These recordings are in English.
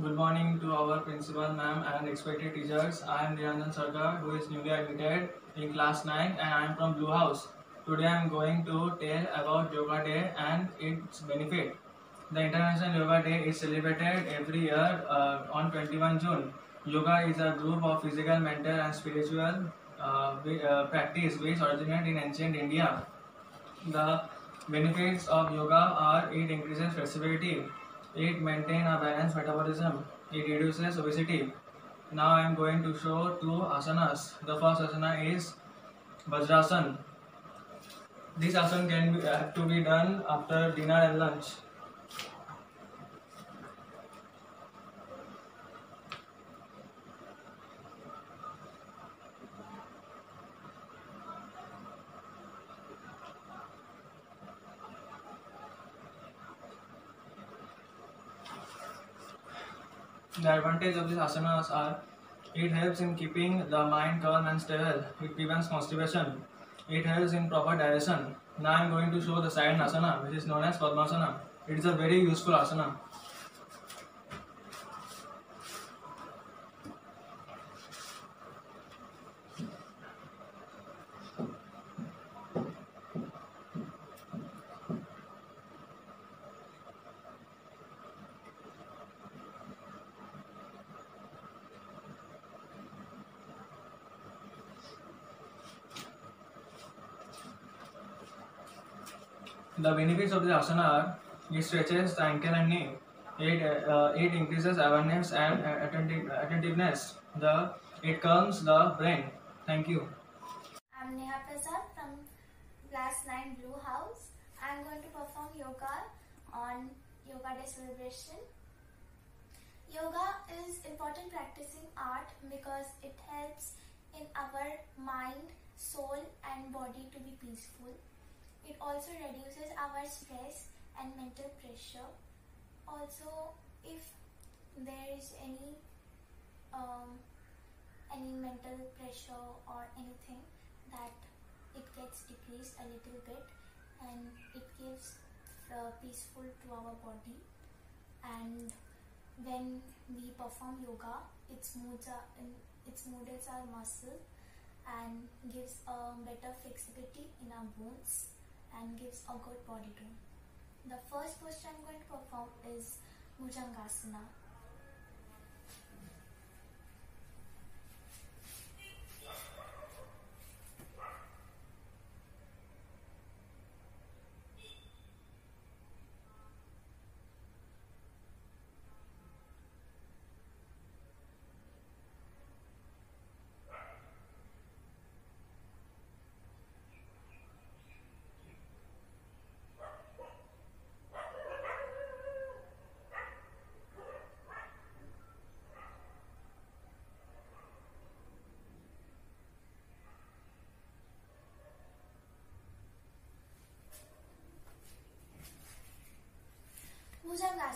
Good morning to our principal ma'am and expected teachers. I am Niranjan Sarkar who is newly admitted in class 9 and I am from Blue House. Today I am going to tell about Yoga Day and its benefit. The International Yoga Day is celebrated every year uh, on 21 June. Yoga is a group of physical, mental and spiritual uh, uh, practice which originated in ancient India. The benefits of yoga are it increases flexibility, it maintains a balanced metabolism, it reduces obesity. Now I am going to show two asanas. The first asana is Vajrasan. This asana can be, have to be done after dinner and lunch. The advantage of these asanas are it helps in keeping the mind calm and stable. It prevents constipation. It helps in proper digestion. Now I am going to show the silent asana, which is known as Padmasana. It is a very useful asana. The benefits of the asana are it stretches the ankle and knee. It, uh, it increases awareness and uh, attentive, attentiveness. The it calms the brain. Thank you. I'm Neha Prasad from class 9 Blue House. I'm going to perform yoga on Yoga Day celebration. Yoga is important practicing art because it helps in our mind, soul and body to be peaceful. It also reduces our stress and mental pressure. Also, if there is any um, any mental pressure or anything that it gets decreased a little bit and it gives uh, peaceful to our body and when we perform yoga it smooths our, it smooths our muscle and gives a better flexibility in our bones and gives a good body tone the first posture i'm going to perform is bhujangasana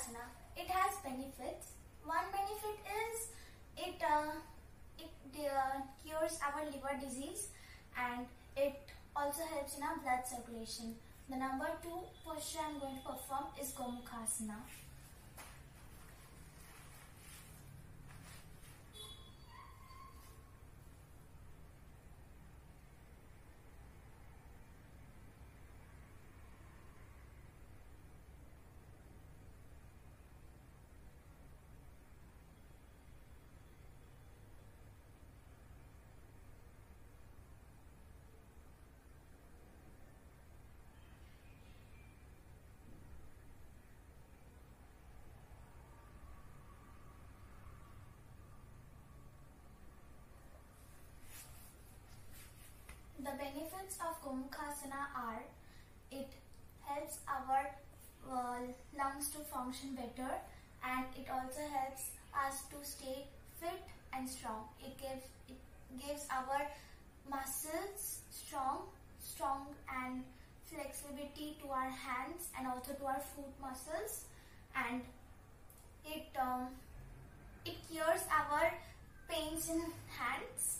Bhujangasana. It has benefits. One benefit is it uh, it uh, cures our liver disease and it also helps in our blood circulation. The number two posture I'm going to perform is Gomukhasana. The of are it helps our uh, lungs to function better and it also helps us to stay fit and strong. It gives it gives our muscles strong, strong and flexibility to our hands and also to our foot muscles and it um, it cures our pains in hands